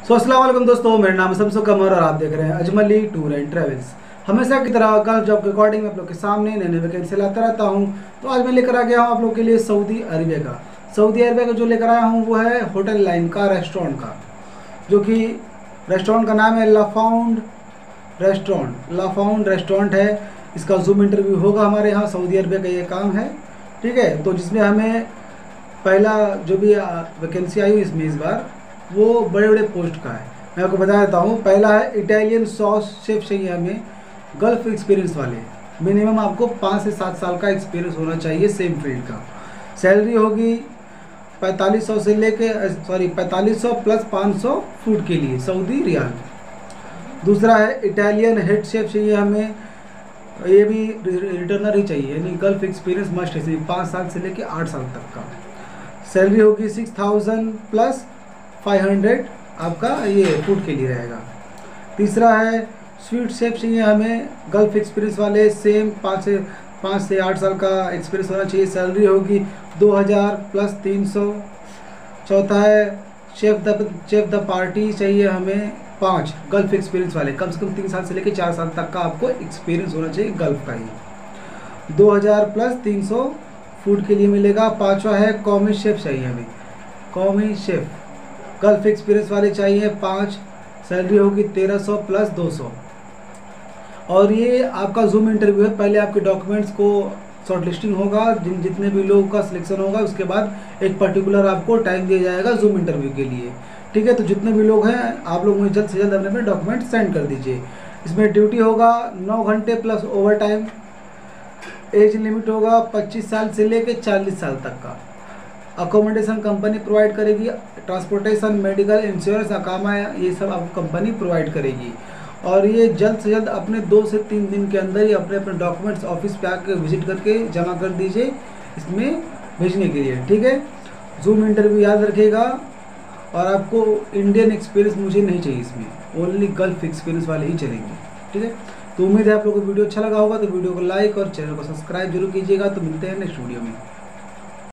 सो अस्सलाम दोस्तों, मेरा नाम है शमसु कमर और आप देख रहे हैं अजमली टूर एंड ट्रेवल्स। हमेशा की तरह गल्फ जॉब के अकॉर्डिंग आप लोग के सामने नए नए वैकेंसी लाता रहता हूँ तो आज मैं लेकर आ गया हूँ आप लोग के लिए सऊदी अरबिया का। सऊदी अरबिया का जो लेकर आया हूँ वो है होटल लाइन का रेस्टोरेंट का। जो कि रेस्टोरेंट का नाम है लाफाउंड रेस्टोरेंट लाफाउंड रेस्टोरेंट है, इसका जूम इंटरव्यू होगा हमारे यहाँ, सऊदी अरबिया का ये काम है। ठीक है तो जिसमें हमें पहला जो भी वैकेंसी आई हुई इसमें इस बार वो बड़े बड़े पोस्ट का है। मैं आपको बता देता हूँ, पहला है इटालियन सॉस शेफ चाहिए हमें गल्फ एक्सपीरियंस वाले। मिनिमम आपको पाँच से सात साल का एक्सपीरियंस होना चाहिए सेम फ़ील्ड का। सैलरी होगी पैंतालीस सौ से लेके सॉरी पैंतालीस सौ प्लस पाँच सौ फ़ूड के लिए, सऊदी रियाल। दूसरा है इटालियन हेड शेफ चाहिए हमें, ये भी रिटर्नर ही चाहिए, यानी गल्फ एक्सपीरियंस मस्ट है पाँच साल से लेके आठ साल तक का। सैलरी होगी six thousand plus five hundred आपका ये फ़ूड के लिए रहेगा। तीसरा है स्वीट शेफ चाहिए हमें गल्फ एक्सपीरियंस वाले सेम पाँच से पाँच से आठ साल का एक्सपीरियंस होना चाहिए। सैलरी होगी दो हज़ार प्लस तीन सौ। चौथा है chef de chef de partie चाहिए हमें पाँच गल्फ एक्सपीरियंस वाले। कम से कम तीन साल से लेकर चार साल तक का आपको एक्सपीरियंस होना चाहिए गल्फ का ही। दो हज़ार प्लस तीन सौ फ़ूड के लिए मिलेगा। पाँचवा है कॉमी शेफ चाहिए हमें। कॉमी शेफ गल्फ एक्सपीरियंस वाले चाहिए पाँच सैलरी होगी तेरह सौ प्लस दो सौ। और ये आपका जूम इंटरव्यू है, पहले आपके डॉक्यूमेंट्स को शॉर्ट लिस्टिंग होगा, जिन, जितने भी लोगों का सिलेक्शन होगा, उसके बाद एक पर्टिकुलर आपको टाइम दिया जाएगा जूम इंटरव्यू के लिए। ठीक है तो जितने भी लोग हैं, आप लोग मुझे जल्द से जल्द अपने अपने डॉक्यूमेंट सेंड कर दीजिए। इसमें ड्यूटी होगा नौ घंटे plus overtime age limit होगा पच्चीस साल से लेकर चालीस साल तक का। अकोमोडेशन कंपनी प्रोवाइड करेगी ट्रांसपोर्टेशन मेडिकल इंश्योरेंस अकामा ये सब आपको कंपनी प्रोवाइड करेगी। और ये जल्द से जल्द अपने दो से तीन दिन के अंदर ही अपने अपने डॉक्यूमेंट्स ऑफ़िस पे आके विज़िट करके जमा कर दीजिए, इसमें भेजने के लिए। ठीक है? जूम इंटरव्यू याद रखेगा और आपको इंडियन एक्सपीरियंस मुझे नहीं चाहिए इसमें। ओनली गल्फ एक्सपीरियंस वाले ही चलेंगे। ठीक है? तो उम्मीद है आप लोगों को वीडियो अच्छा लगा होगा तो वीडियो को लाइक और चैनल को सब्सक्राइब ज़रूर कीजिएगा। तो मिलते हैं नेक्स्ट वीडियो में।